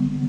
Mm-hmm.